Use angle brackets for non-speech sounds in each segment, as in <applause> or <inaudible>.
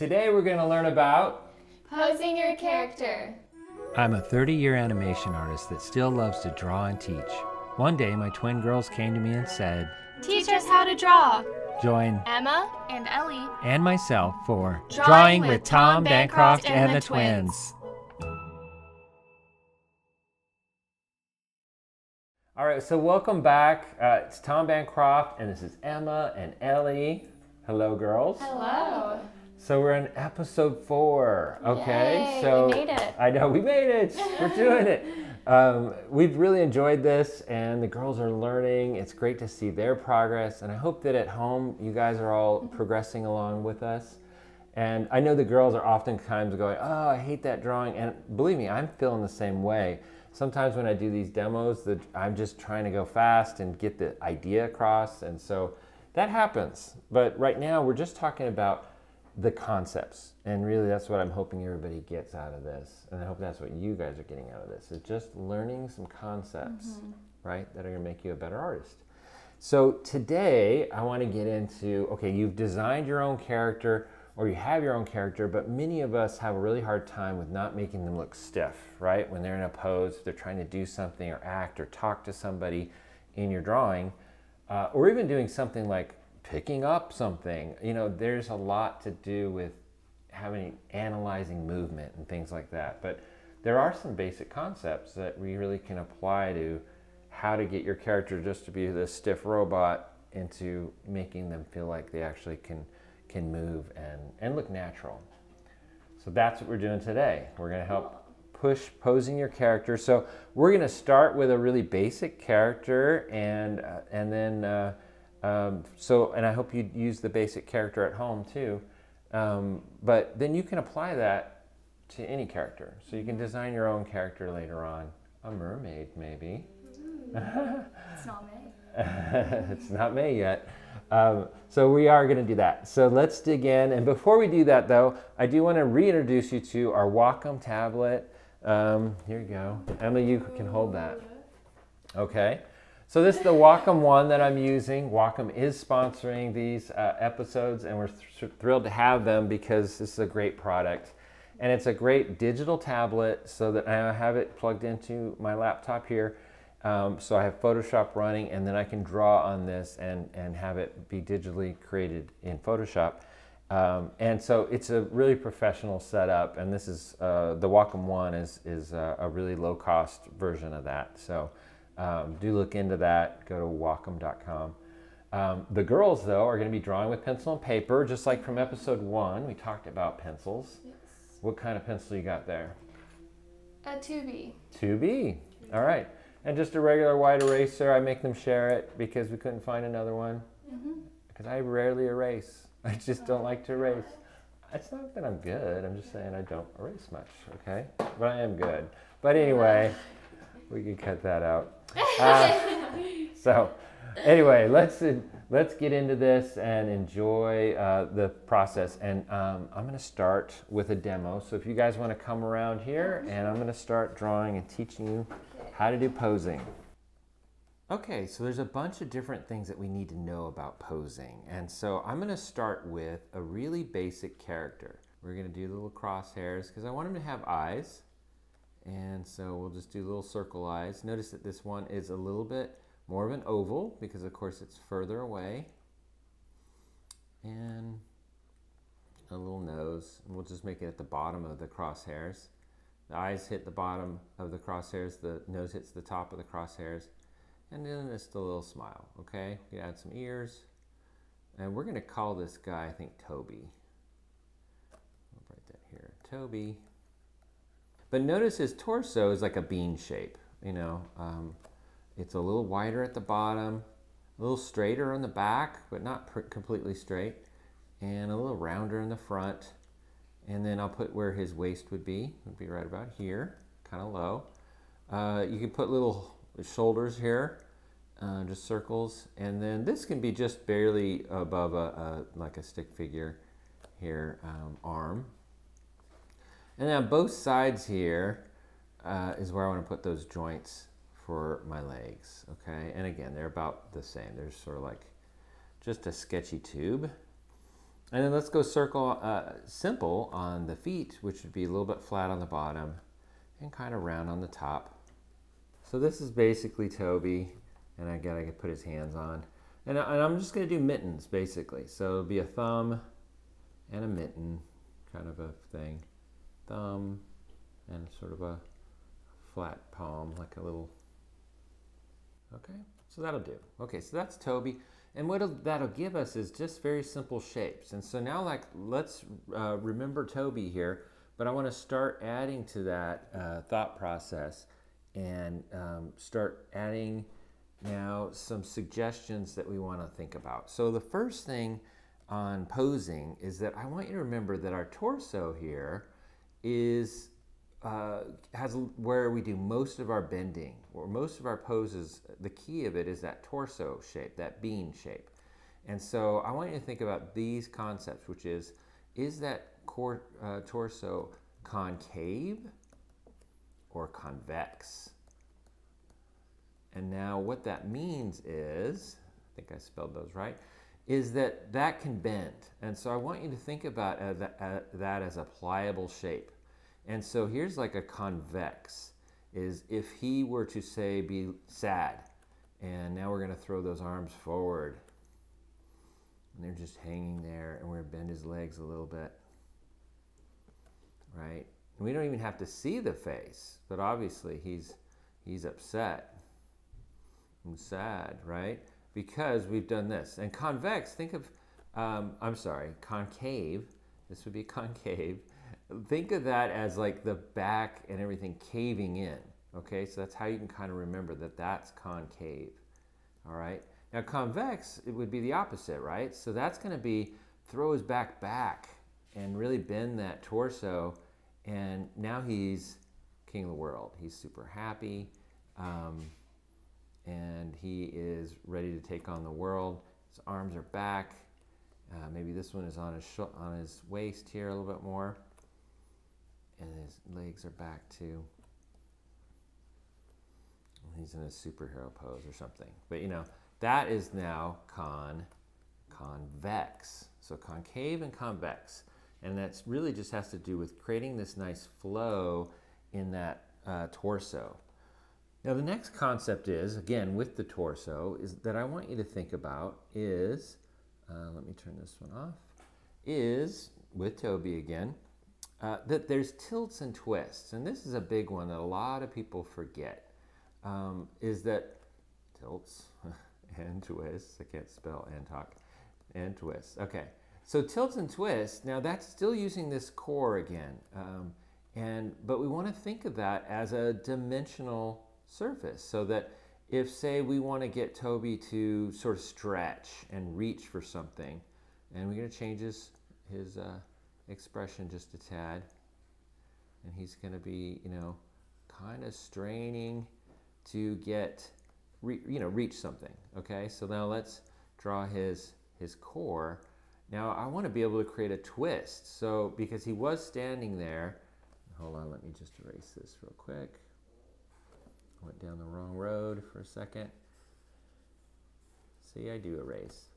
Today we're going to learn about Posing your character. I'm a 30 year animation artist that still loves to draw and teach. One day my twin girls came to me and said, Teach us how to draw. Join Emma and Ellie. and myself for Drawing with Tom Bancroft and the Twins. All right, so welcome back. Uh, it's Tom Bancroft, and this is Emma and Ellie. Hello, girls. Hello. So we're in episode four. Okay, Yay, so we made it. I know we made it. We're doing it. <laughs> Um, we've really enjoyed this, and the girls are learning. It's great to see their progress, and I hope that at home you guys are all <laughs> progressing along with us. And I know the girls are oftentimes going, "Oh, I hate that drawing," and believe me, I'm feeling the same way. Sometimes when I do these demos, that I'm just trying to go fast and get the idea across, and so that happens. But right now, we're just talking about the concepts. And really, that's what I'm hoping everybody gets out of this. And I hope that's what you guys are getting out of this is just learning some concepts, right, that are going to make you a better artist. So today, I want to get into okay, you've designed your own character or you have your own character, but many of us have a really hard time with not making them look stiff, right? When they're in a pose, if they're trying to do something or act or talk to somebody in your drawing, uh, or even doing something like picking up something. You know, there's a lot to do with having analyzing movement and things like that. But there are some basic concepts that we really can apply to how to get your character just to be this stiff robot into making them feel like they actually can can move and, and look natural. So that's what we're doing today. We're going to help push posing your character. So we're going to start with a really basic character, and uh, and then uh, um, so and I hope you use the basic character at home too. Um, but then you can apply that to any character. So you can design your own character later on. A mermaid, maybe. It's not me. <laughs> it's not me yet. Um, so we are going to do that. So let's dig in. And before we do that, though, I do want to reintroduce you to our Wacom tablet. Um, here you go. Emily, you can hold that. Okay. So this is the Wacom one that I'm using. Wacom is sponsoring these uh, episodes, and we're th- thrilled to have them because this is a great product. And it's a great digital tablet so that I have it plugged into my laptop here. Um, so I have Photoshop running, and then I can draw on this and, and have it be digitally created in Photoshop. Um, and so it's a really professional setup, and this is uh, the Wacom One is is a, a really low cost version of that. So um, do look into that. Go to Wacom.com. Um, the girls, though, are going to be drawing with pencil and paper, just like from episode one. We talked about pencils. Yes. What kind of pencil you got there? A 2B. 2B. All right. And just a regular white eraser. I make them share it because we couldn't find another one. Because I rarely erase. <laughs> I just don't like to erase. It's not that I'm good. I'm just saying I don't erase much. Okay. But I am good. But anyway, we can cut that out. <laughs> Uh, so, anyway, let's let's get into this and enjoy uh, the process. And um, I'm going to start with a demo. So if you guys want to come around here, and I'm going to start drawing and teaching you how to do posing. Okay, so there's a bunch of different things that we need to know about posing. And so I'm going to start with a really basic character. We're going to do little crosshairs because I want him to have eyes. And so we'll just do little circle eyes. Notice that this one is a little bit more of an oval because of course it's further away. And a little nose. And we'll just make it at the bottom of the crosshairs. The eyes hit the bottom of the crosshairs, the nose hits the top of the crosshairs. And then just a little smile, okay? You add some ears. And we're gonna call this guy, I think, Toby. I'll write that here, Toby. But notice his torso is like a bean shape. You know, um, it's a little wider at the bottom, a little straighter on the back, but not completely straight, and a little rounder in the front. And then I'll put where his waist would be. Would be right about here, kind of low. Uh, you can put little shoulders here, uh, just circles, and then this can be just barely above a, a like a stick figure here, um, arm. And then on both sides here uh, is where I want to put those joints for my legs, okay? And again, they're about the same. They're sort of like just a sketchy tube. And then let's go circle uh, simple on the feet, which would be a little bit flat on the bottom and kind of round on the top. So this is basically Toby, and again, I to put his hands on. And, I, and I'm just going to do mittens, basically. So it'll be a thumb and a mitten kind of a thing. Thumb and sort of a flat palm, like a little, okay? So that'll do. Okay, so that's Toby. And what that'll give us is just very simple shapes. And so now like, let's uh, remember Toby here, but I wanna start adding to that uh, thought process and um, start adding now some suggestions that we wanna think about. So the first thing on posing is that I want you to remember that our torso here is uh, has where we do most of our bending, or most of our poses. The key of it is that torso shape, that bean shape. And so I want you to think about these concepts, which is, is that core, uh, torso concave or convex? And now what that means is, I think I spelled those right, is that that can bend. And so I want you to think about uh, that, uh, that as a pliable shape. And so here's like a convex is if he were to say be sad and now we're going to throw those arms forward and they're just hanging there and we're going to bend his legs a little bit right and we don't even have to see the face but obviously he's he's upset and sad right because we've done this and convex think of um, i'm sorry concave this would be <laughs> concave think of that as like the back and everything caving in. Okay, so that's how you can kind of remember that that's concave. All right. Now convex, it would be the opposite, right? So that's going to be throw his back back and really bend that torso. And now he's king of the world. He's super happy. Um, and he is ready to take on the world. His arms are back. Uh, maybe this one is on his on his waist here a little bit more and his legs are back too. He's in a superhero pose or something. But you know, that is now con convex. So concave and convex. And that's really just has to do with creating this nice flow in that uh, torso. Now the next concept is, again, with the torso, is that I want you to think about is, uh, let me turn this one off, is, with Toby again, uh, that there's tilts and twists, and this is a big one that a lot of people forget, um, is that tilts <laughs> and twists, I can't spell and talk, and twists, okay. So tilts and twists, now that's still using this core again, um, and but we want to think of that as a dimensional surface, so that if say we want to get Toby to sort of stretch and reach for something, and we're going to change his, his uh, expression just a tad. And he's going to be, you know, kind of straining to get, re, you know, reach something. Okay, so now let's draw his, his core. Now I want to be able to create a twist. So because he was standing there, hold on, let me just erase this real quick. Went down the wrong road for a second. See, I do erase.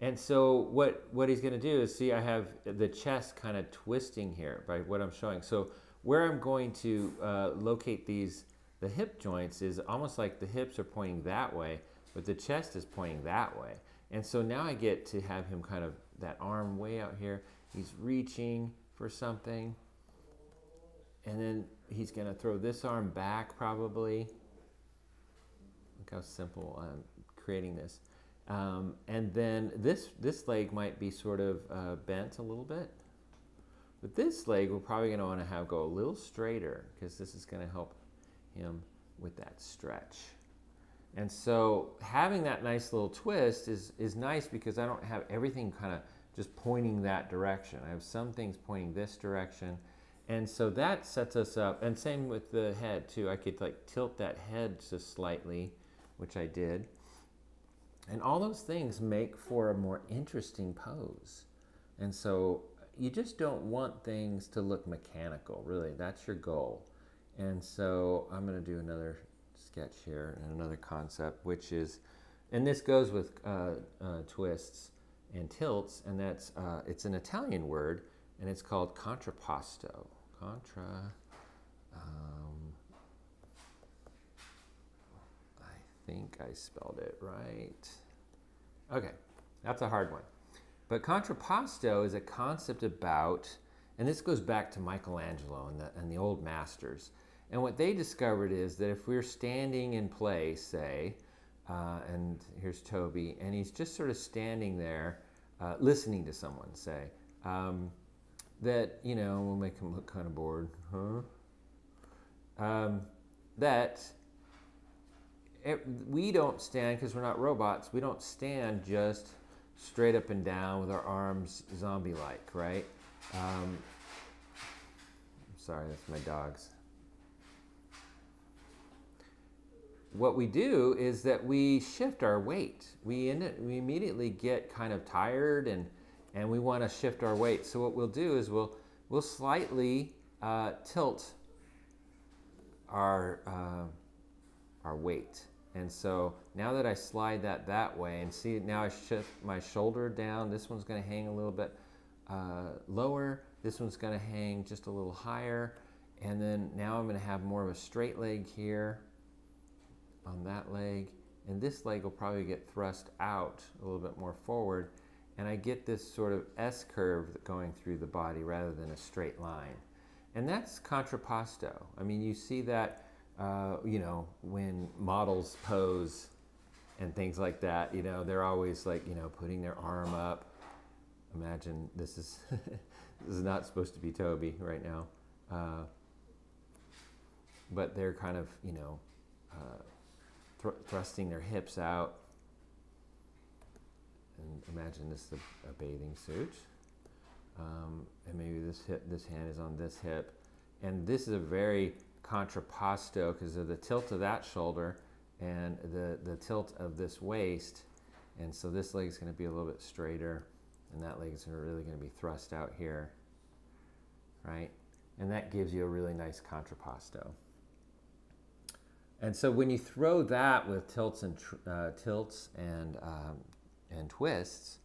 And so what, what he's going to do is, see, I have the chest kind of twisting here by what I'm showing. So where I'm going to uh, locate these, the hip joints is almost like the hips are pointing that way, but the chest is pointing that way. And so now I get to have him kind of, that arm way out here. He's reaching for something. And then he's going to throw this arm back probably. Look how simple I'm creating this. Um, and then this, this leg might be sort of uh, bent a little bit. But this leg we're probably going to want to have go a little straighter because this is going to help him with that stretch. And so having that nice little twist is, is nice because I don't have everything kind of just pointing that direction. I have some things pointing this direction. And so that sets us up. And same with the head too. I could like tilt that head just slightly, which I did. And all those things make for a more interesting pose. And so you just don't want things to look mechanical, really. That's your goal. And so I'm going to do another sketch here and another concept, which is and this goes with uh, uh, twists and tilts, and that's uh, it's an Italian word, and it's called contrapposto. Contra. Um, I think I spelled it right. Okay, that's a hard one. But contrapposto is a concept about, and this goes back to Michelangelo and the, and the old masters. And what they discovered is that if we're standing in place, say, uh, and here's Toby, and he's just sort of standing there uh, listening to someone, say, um, that, you know, will make him look kind of bored, huh? Um, that it, we don't stand, because we're not robots, we don't stand just straight up and down with our arms zombie like, right? Um, sorry, that's my dogs. What we do is that we shift our weight. We, it, we immediately get kind of tired and, and we want to shift our weight. So what we'll do is we'll, we'll slightly uh, tilt our, uh, our weight. And so now that I slide that that way and see now I shift my shoulder down, this one's going to hang a little bit uh, lower, this one's going to hang just a little higher, and then now I'm going to have more of a straight leg here on that leg, and this leg will probably get thrust out a little bit more forward, and I get this sort of S curve going through the body rather than a straight line. And that's contrapposto. I mean, you see that uh, you know, when models pose and things like that, you know, they're always like, you know, putting their arm up. Imagine this is <laughs> this is not supposed to be Toby right now, uh, but they're kind of, you know, uh, thr thrusting their hips out. Imagine this is a, a bathing suit, um, and maybe this hip, this hand is on this hip, and this is a very contrapposto because of the tilt of that shoulder and the, the tilt of this waist. And so this leg is going to be a little bit straighter and that leg is really going to be thrust out here, right? And that gives you a really nice contrapposto. And so when you throw that with tilts and uh, tilts and um, and twists,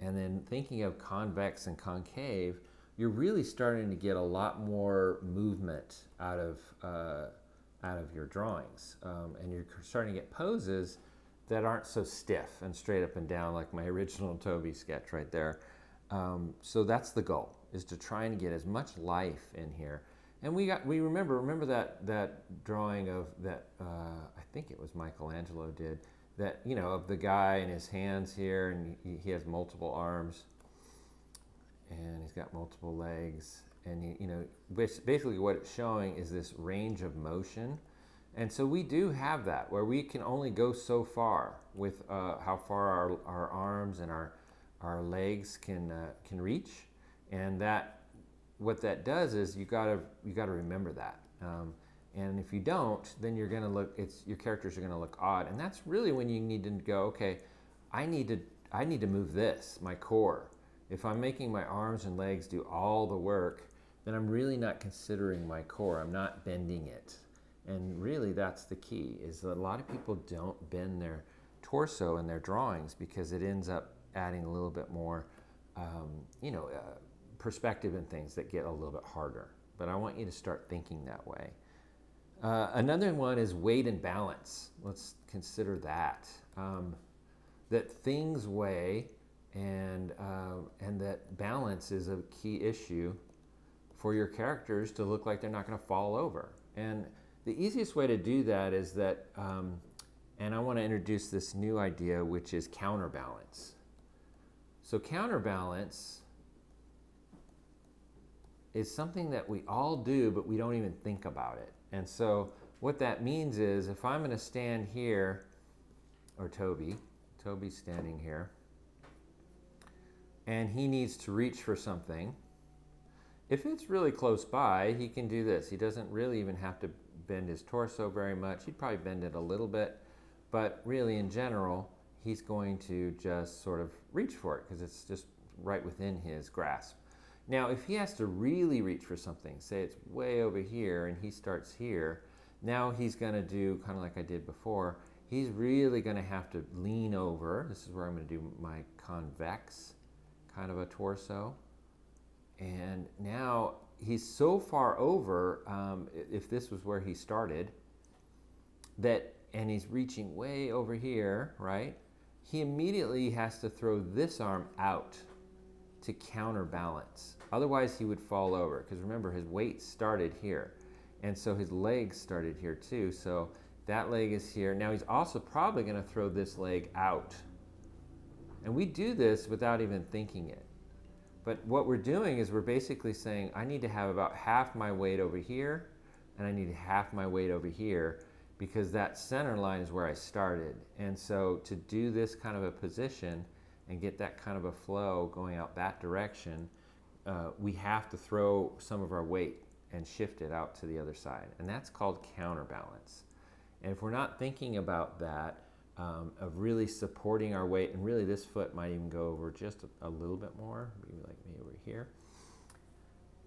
and then thinking of convex and concave, you're really starting to get a lot more movement out of uh, out of your drawings, um, and you're starting to get poses that aren't so stiff and straight up and down like my <laughs> original Toby sketch right there. Um, so that's the goal: is to try and get as much life in here. And we got we remember remember that that drawing of that uh, I think it was Michelangelo did that you know of the guy and his hands here and he, he has multiple arms and he's got multiple legs. And he, you know, basically what it's showing is this range of motion. And so we do have that where we can only go so far with uh, how far our, our arms and our, our legs can, uh, can reach. And that, what that does is you gotta, you gotta remember that. Um, and if you don't, then you're gonna look, it's, your characters are gonna look odd. And that's really when you need to go, okay, I need to, I need to move this, my core. If I'm making my arms and legs do all the work, then I'm really not considering my core. I'm not bending it. And really that's the key is that a lot of people don't bend their torso in their drawings because it ends up adding a little bit more, um, you know, uh, perspective and things that get a little bit harder. But I want you to start thinking that way. Uh, another one is weight and balance. Let's consider that. Um, that things weigh and uh, and that balance is a key issue for your characters to look like they're not going to fall over. And the easiest way to do that is that, um, and I want to introduce this new idea, which is counterbalance. So counterbalance is something that we all do, but we don't even think about it. And so what that means is if I'm going to stand here, or Toby, Toby's standing here, and he needs to reach for something, if it's really close by, he can do this. He doesn't really even have to bend his torso very much. He'd probably bend it a little bit, but really in general, he's going to just sort of reach for it because it's just right within his grasp. Now, if he has to really reach for something, say it's way over here and he starts here, now he's going to do kind of like I did before. he's really going to have to lean over. This is where I'm going to do my convex kind of a torso. And now he's so far over, um, if this was where he started, that, and he's reaching way over here, right? He immediately has to throw this arm out to counterbalance. Otherwise, he would fall over because remember, his weight started here. And so his legs started here too. So that leg is here. Now he's also probably going to throw this leg out. And we do this without even thinking it. But what we're doing is we're basically saying, I need to have about half my weight over here, and I need half my weight over here, because that center line is where I started. And so to do this kind of a position and get that kind of a flow going out that direction, uh, we have to throw some of our weight and shift it out to the other side. And that's called counterbalance. And if we're not thinking about that, um, of really supporting our weight, and really this foot might even go over just a, a little bit more, maybe like me over here.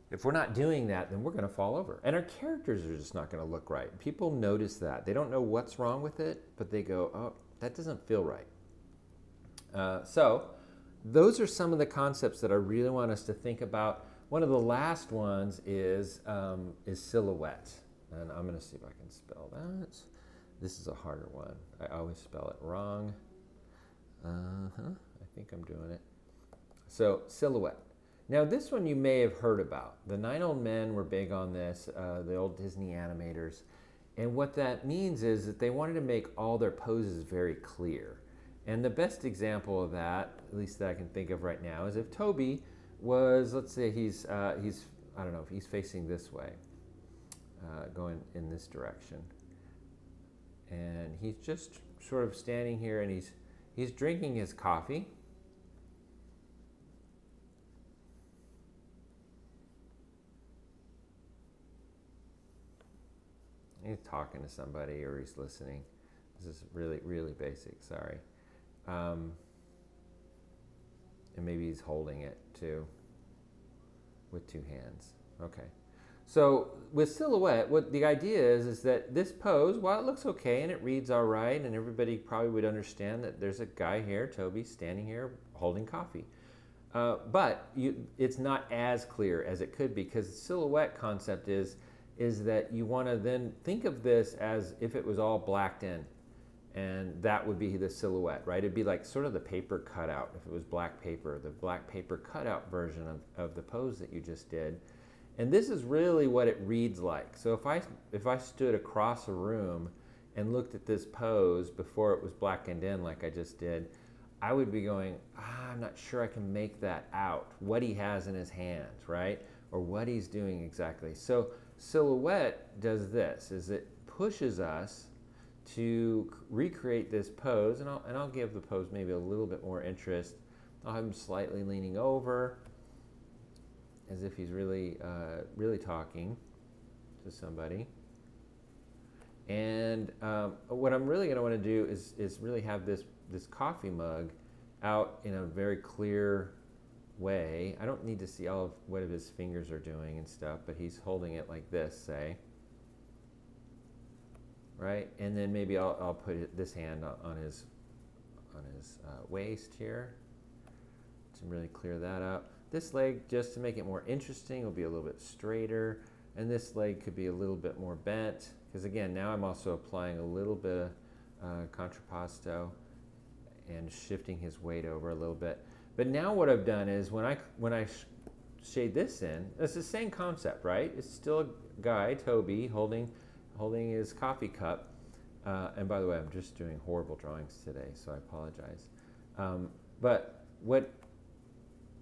If we're not doing that, then we're going to fall over. And our characters are just not going to look right. People notice that. They don't know what's wrong with it, but they go, oh, that doesn't feel right. Uh, so, those are some of the concepts that I really want us to think about. One of the last ones is, um, is silhouette. And I'm going to see if I can spell that. This is a harder one. I always spell it wrong. Uh huh. I think I'm doing it. So, silhouette. Now, this one you may have heard about. The Nine Old Men were big on this, uh, the old Disney animators. And what that means is that they wanted to make all their poses very clear. And the best example of that, at least that I can think of right now, is if Toby was, let's say he's, uh, he's I don't know, if he's facing this way, uh, going in this direction. And he's just sort of standing here and he's, he's drinking his coffee he's talking to somebody or he's listening. This is really, really basic, sorry. Um, and maybe he's holding it too with two hands. Okay. So with silhouette, what the idea is is that this pose, while it looks okay and it reads all right, and everybody probably would understand that there's a guy here, Toby, standing here holding coffee. Uh, but you, it's not as clear as it could be because the silhouette concept is is that you want to then think of this as if it was all blacked in. And that would be the silhouette, right? It'd be like sort of the paper cutout if it was black paper, the black paper cutout version of, of the pose that you just did. And this is really what it reads like. So if I, if I stood across a room and looked at this pose before it was blackened in like I just did, I would be going, ah, I'm not sure I can make that out, what he has in his hands, right? Or what he's doing exactly. So silhouette does this, is it pushes us to recreate this pose, and I'll, and I'll give the pose maybe a little bit more interest. I'll have him slightly leaning over, as if he's really, uh, really talking to somebody. And um, what I'm really going to want to do is, is really have this, this coffee mug out in a very clear way. I don't need to see all of what his fingers are doing and stuff, but he's holding it like this, say. Right? And then maybe I'll, I'll put this hand on his, on his uh, waist here to really clear that up. This leg, just to make it more interesting, will be a little bit straighter. And this leg could be a little bit more bent. Because again, now I'm also applying a little bit of uh, contrapposto and shifting his weight over a little bit. But now what I've done is when I, when I shade this in, it's the same concept, right? It's still a guy, Toby, holding, holding his coffee cup. Uh, and by the way, I'm just doing horrible drawings today, so I apologize. Um, but what,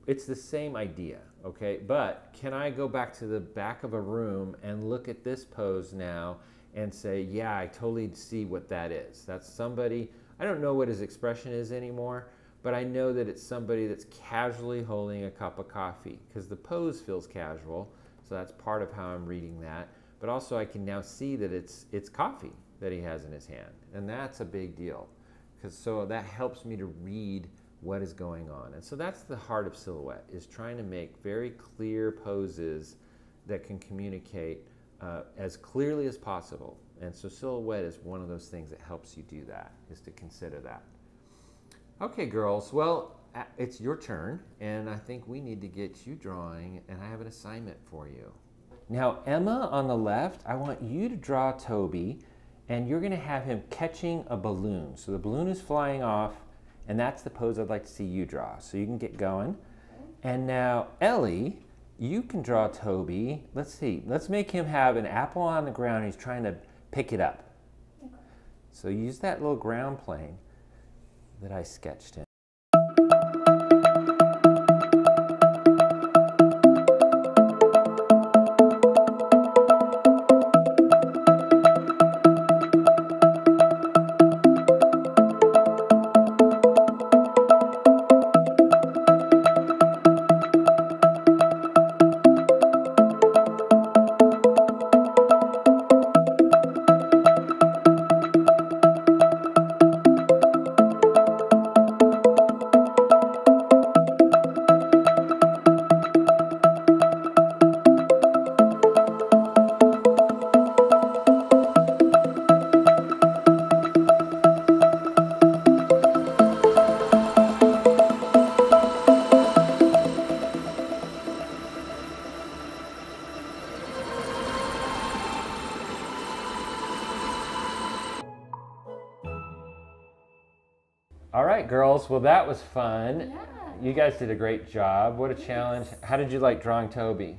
it's the same idea, okay? But can I go back to the back of a room and look at this pose now and say, yeah, I totally see what that is. That's somebody, I don't know what his expression is anymore, but I know that it's somebody that's casually holding a cup of coffee because the pose feels casual. So that's part of how I'm reading that. But also, I can now see that it's it's coffee that he has in his hand, and that's a big deal because so that helps me to read what is going on. And so that's the heart of silhouette is trying to make very clear poses that can communicate uh, as clearly as possible And so silhouette is one of those things that helps you do that, is to consider that. Okay, girls, well, it's your turn, and I think we need to get you drawing, and I have an assignment for you. Now, Emma on the left, I want you to draw Toby, and you're gonna have him catching a balloon. So the balloon is flying off, and that's the pose I'd like to see you draw. So you can get going. And now, Ellie, you can draw Toby. Let's see, let's make him have an apple on the ground. He's trying to pick it up. So use that little ground plane that I sketched in. Right, girls. Well, that was fun. Yeah. You guys did a great job. What a challenge. How did you like drawing Toby?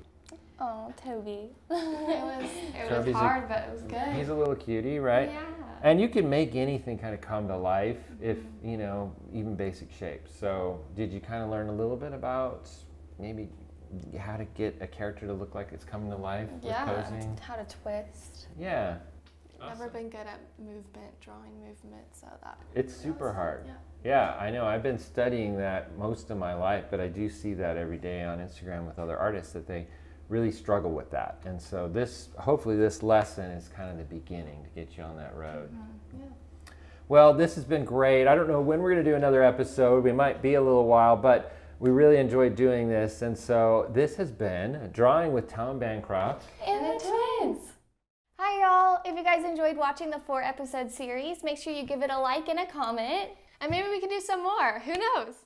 Oh, Toby. <laughs> It was it Toby's was a- hard, but it was good. He's a little cutie, right? Yeah. And you can make anything kind of come to life if, mm-hmm. you know, even basic shapes. So, did you kind of learn a little bit about maybe how to get a character to look like it's coming to life with Yeah. posing? How to twist. Yeah, Never been good at movement, drawing movement, so that. it's super hard. Yeah. Yeah, I know. I've been studying that most of my life, but I do see that every day on Instagram with other artists that they really struggle with that. And so this, hopefully, this lesson is kind of the beginning to get you on that road. Mm-hmm. Yeah. Well, this has been great. I don't know when we're going to do another episode. We might be a little while, but we really enjoyed doing this. And so this has been Drawing with Tom Bancroft. And the twins. Hi, y'all. If you guys enjoyed watching the four episode series, make sure you give it a like and a comment. And maybe we can do some more. Who knows?